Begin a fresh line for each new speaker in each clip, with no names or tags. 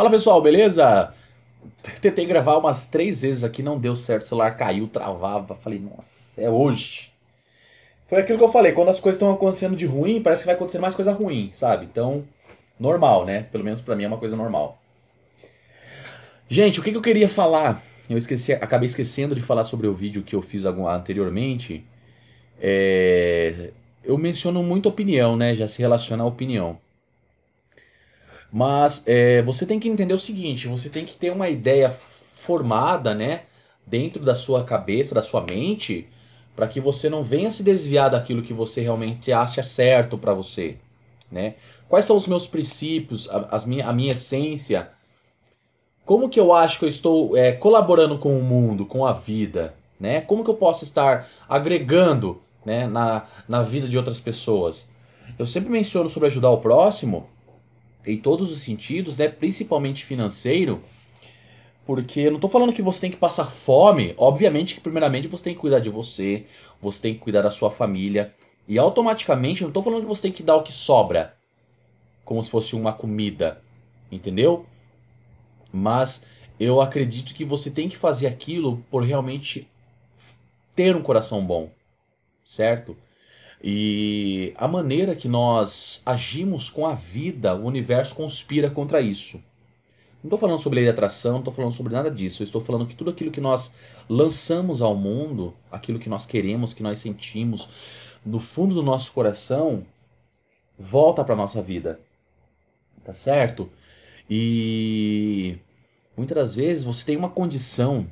Fala pessoal, beleza? Tentei gravar umas três vezes aqui, não deu certo. O celular caiu, travava. Falei, nossa, é hoje. Foi aquilo que eu falei, quando as coisas estão acontecendo de ruim, parece que vai acontecer mais coisa ruim, sabe? Então, normal, né? Pelo menos pra mim é uma coisa normal. Gente, o que, que eu queria falar? Eu esqueci, acabei esquecendo de falar sobre o vídeo que eu fiz anteriormente. É, eu menciono muito opinião, né? Já se relaciona à opinião. Mas é, você tem que entender o seguinte: você tem que ter uma ideia formada, né? Dentro da sua cabeça, da sua mente, para que você não venha se desviar daquilo que você realmente acha certo para você, né? Quais são os meus princípios, a, as minha, a minha essência? Como que eu acho que eu estou é, colaborando com o mundo, com a vida, né? Como que eu posso estar agregando, né, na, na vida de outras pessoas? Eu sempre menciono sobre ajudar o próximo em todos os sentidos, né? Principalmente financeiro porque eu não estou falando que você tem que passar fome. Obviamente que primeiramente você tem que cuidar de você, você tem que cuidar da sua família. E automaticamente eu não estou falando que você tem que dar o que sobra. Como se fosse uma comida. Entendeu? Mas eu acredito que você tem que fazer aquilo por realmente ter um coração bom. Certo? E a maneira que nós agimos com a vida, o universo conspira contra isso. Não estou falando sobre lei de atração, não estou falando sobre nada disso. Eu estou falando que tudo aquilo que nós lançamos ao mundo, aquilo que nós queremos, que nós sentimos, no fundo do nosso coração, volta para nossa vida. Tá certo? E muitas das vezes você tem uma condição,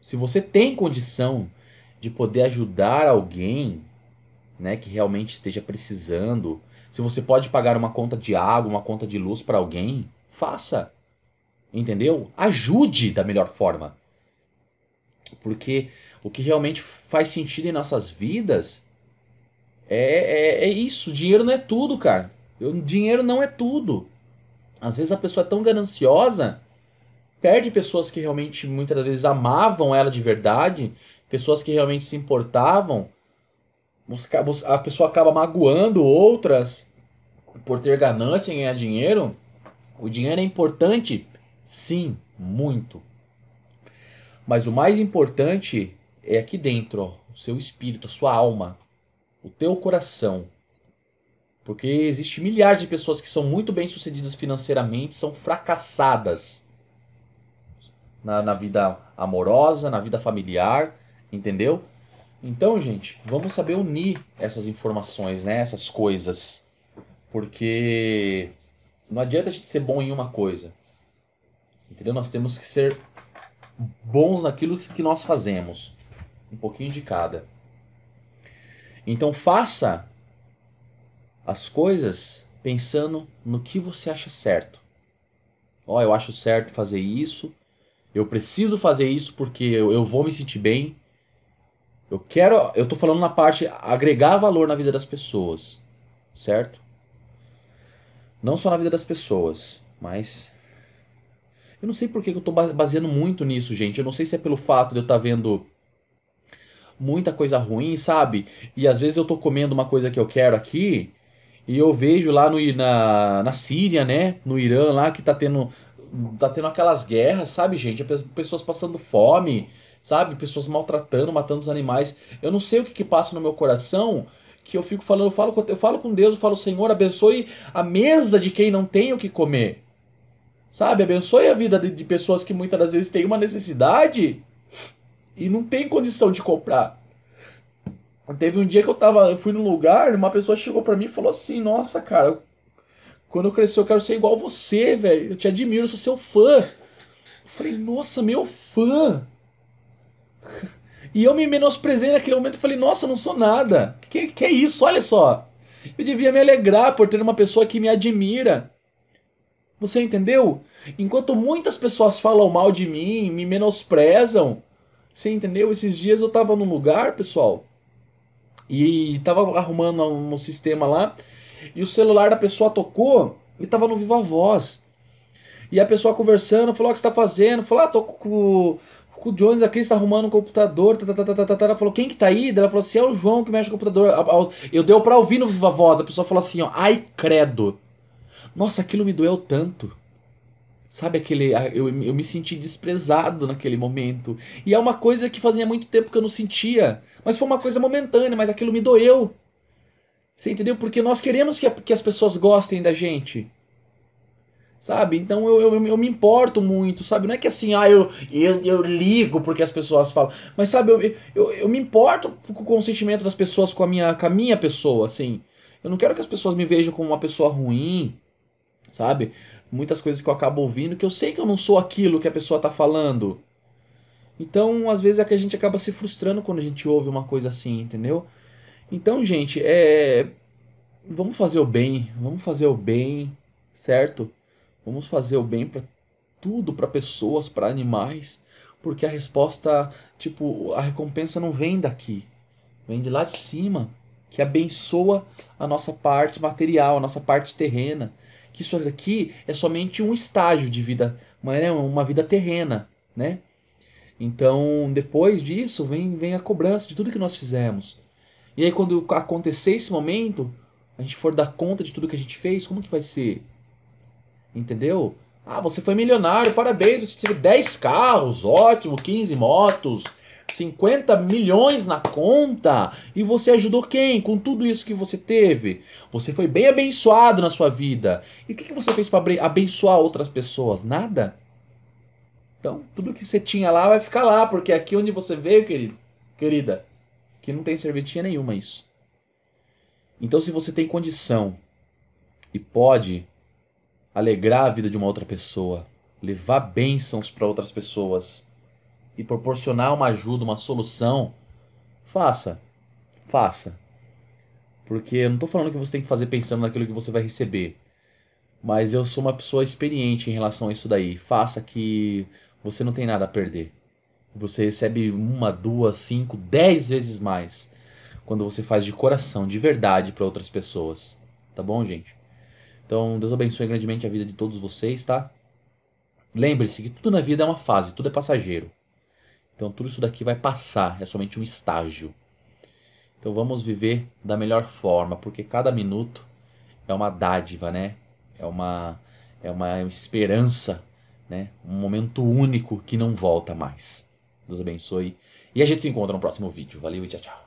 se você tem condição de poder ajudar alguém, né, que realmente esteja precisando, se você pode pagar uma conta de água, uma conta de luz para alguém, faça. Entendeu? Ajude da melhor forma. Porque o que realmente faz sentido em nossas vidas é, é, é isso. Dinheiro não é tudo, cara. Eu, dinheiro não é tudo. Às vezes a pessoa é tão gananciosa, perde pessoas que realmente muitas vezes amavam ela de verdade, pessoas que realmente se importavam. A pessoa acaba magoando outras por ter ganância em ganhar dinheiro. O dinheiro é importante Sim, muito. Mas o mais importante é aqui dentro, ó, o seu espírito, a sua alma, o teu coração. Porque existe milhares de pessoas que são muito bem sucedidas financeiramente, são fracassadas na, na vida amorosa, na vida familiar, entendeu? Então, gente, vamos saber unir essas informações, né? Essas coisas. Porque não adianta a gente ser bom em uma coisa. Entendeu? Nós temos que ser bons naquilo que nós fazemos. Um pouquinho de cada. Então faça as coisas pensando no que você acha certo. Ó, oh, eu acho certo fazer isso. Eu preciso fazer isso porque eu, eu vou me sentir bem. Eu quero, eu tô falando na parte agregar valor na vida das pessoas, certo? Não só na vida das pessoas, mas eu não sei por que eu tô baseando muito nisso, gente. Eu não sei se é pelo fato de eu estar tá vendo muita coisa ruim, sabe? E às vezes eu tô comendo uma coisa que eu quero aqui e eu vejo lá no, na, na Síria, né? No Irã lá que tá tendo, tá tendo aquelas guerras, sabe, gente? Pessoas passando fome, sabe? Pessoas maltratando, matando os animais. Eu não sei o que, que passa no meu coração que eu fico falando, eu falo, eu falo com Deus, eu falo, Senhor, abençoe a mesa de quem não tem o que comer. Sabe? Abençoe a vida de, de pessoas que muitas das vezes têm uma necessidade e não tem condição de comprar. Teve um dia que eu tava, eu fui num lugar, uma pessoa chegou para mim e falou assim: "Nossa, cara, quando eu crescer eu quero ser igual você, velho. Eu te admiro, eu sou seu fã". Eu falei: "Nossa, meu fã". E eu me menosprezei naquele momento, eu falei: "Nossa, não sou nada". Que que é isso? Olha só. Eu devia me alegrar por ter uma pessoa que me admira. Você entendeu? Enquanto muitas pessoas falam mal de mim, me menosprezam, você entendeu? Esses dias eu tava num lugar, pessoal, e tava arrumando um sistema lá, e o celular da pessoa tocou e tava no Viva Voz. E a pessoa conversando, falou: O que você tá fazendo? Falou: Ah, tô com o Jones aqui, está arrumando um computador. Tá, tá, tá, tá, tá. Ela falou: Quem que tá aí? Ela falou assim: É o João que mexe no computador. Eu deu pra ouvir no Viva Voz. A pessoa falou assim: ó, Ai, credo. Nossa, aquilo me doeu tanto. Sabe aquele. Eu, eu me senti desprezado naquele momento. E é uma coisa que fazia muito tempo que eu não sentia. Mas foi uma coisa momentânea, mas aquilo me doeu. Você entendeu? Porque nós queremos que, que as pessoas gostem da gente. Sabe? Então eu, eu, eu, me importo muito, sabe? Não é que assim, ah, eu, eu, eu ligo porque as pessoas falam. Mas sabe, eu, eu, eu me importo com o consentimento das pessoas com a, minha, com a minha pessoa, assim. Eu não quero que as pessoas me vejam como uma pessoa ruim, sabe? Muitas coisas que eu acabo ouvindo que eu sei que eu não sou aquilo que a pessoa tá falando. Então, às vezes é que a gente acaba se frustrando quando a gente ouve uma coisa assim, entendeu? Então, gente, é. Vamos fazer o bem, vamos fazer o bem, certo? Vamos fazer o bem para tudo, para pessoas, para animais, porque a resposta, tipo, a recompensa não vem daqui, vem de lá de cima, que abençoa a nossa parte material, a nossa parte terrena. Que isso aqui é somente um estágio de vida, é uma vida terrena, né? Então, depois disso, vem, vem a cobrança de tudo que nós fizemos. E aí, quando acontecer esse momento, a gente for dar conta de tudo que a gente fez, como que vai ser? Entendeu? Ah, você foi milionário, parabéns, você teve 10 carros, ótimo, 15 motos, 50 milhões na conta. E você ajudou quem com tudo isso que você teve? Você foi bem abençoado na sua vida. E o que, que você fez para abençoar outras pessoas? Nada? Então, tudo que você tinha lá vai ficar lá, porque aqui onde você veio, querido, querida, que não tem serventia nenhuma isso. Então, se você tem condição e pode alegrar a vida de uma outra pessoa, levar bênçãos para outras pessoas e proporcionar uma ajuda, uma solução, faça. Faça. Porque eu não estou falando que você tem que fazer pensando naquilo que você vai receber. Mas eu sou uma pessoa experiente em relação a isso daí. Faça que você não tem nada a perder. Você recebe uma, duas, cinco, dez vezes mais quando você faz de coração, de verdade para outras pessoas. Tá bom, gente? Então, Deus abençoe grandemente a vida de todos vocês, tá? Lembre-se que tudo na vida é uma fase, tudo é passageiro. Então, tudo isso daqui vai passar, é somente um estágio. Então, vamos viver da melhor forma, porque cada minuto é uma dádiva, né? É uma é uma esperança, né? Um momento único que não volta mais. Deus abençoe. E a gente se encontra no próximo vídeo. Valeu e tchau, tchau.